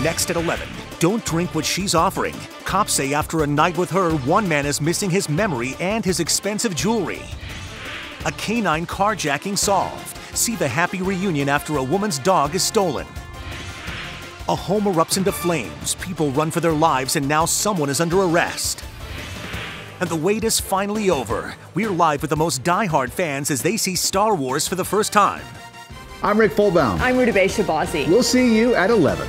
Next at 11, don't drink what she's offering. Cops say after a night with her, one man is missing his memory and his expensive jewelry. A canine carjacking solved. See the happy reunion after a woman's dog is stolen. A home erupts into flames, people run for their lives, and now someone is under arrest. And the wait is finally over. We're live with the most die-hard fans as they see Star Wars for the first time. I'm Rick Folbaum. I'm Rudabeh Shahbazi. We'll see you at 11.